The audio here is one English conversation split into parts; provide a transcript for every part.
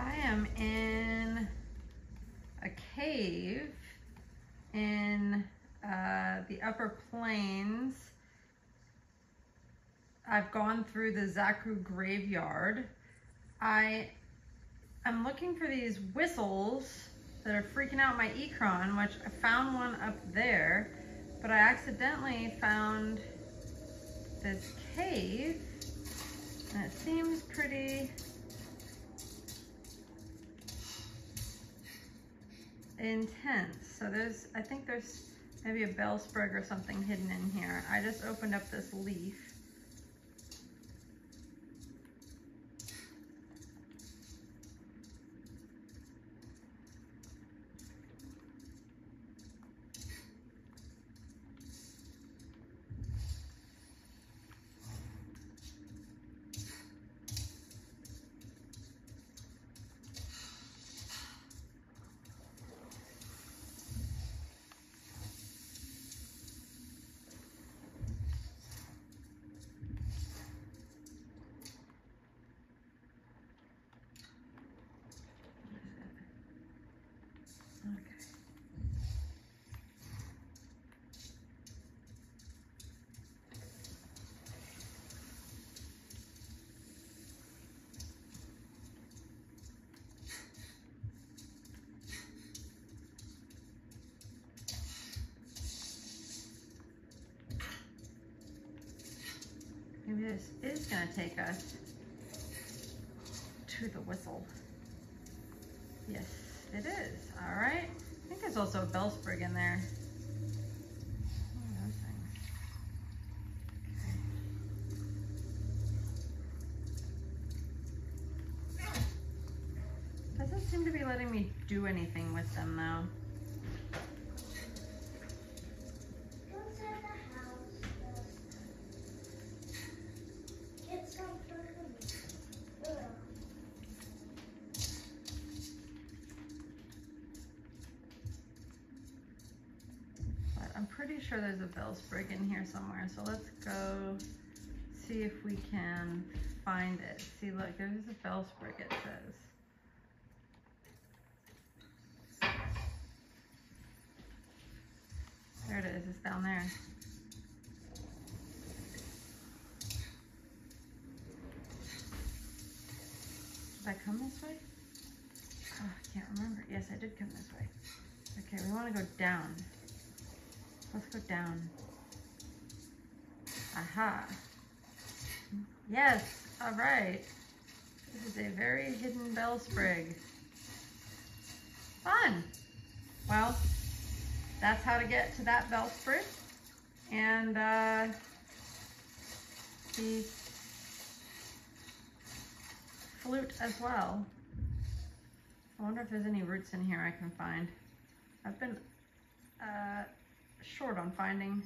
I am in a cave in uh, the upper plains. I've gone through the Zakru graveyard. I am looking for these whistles that are freaking out my Ikran, which I found one up there, but I accidentally found this cave and it seems pretty intense. So there's, I think there's maybe a Bellsprig or something hidden in here. I just opened up this leaf this is gonna take us to the whistle. Yes, it is. All right. I think there's also a Bellsprig in there. Doesn't seem to be letting me do anything with them though. Sure there's a Bellsprig in here somewhere. So let's go see if we can find it. See, look, there's a bell sprig, it says. There it is, it's down there. Did I come this way? Oh, I can't remember. Yes, I did come this way. Okay, we want to go down. Let's go down. Aha. Yes, all right. This is a very hidden Bellsprig. Fun. Well, that's how to get to that Bellsprig. And uh, the flute as well. I wonder if there's any roots in here I can find. I've been uh, short on finding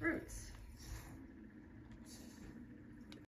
roots.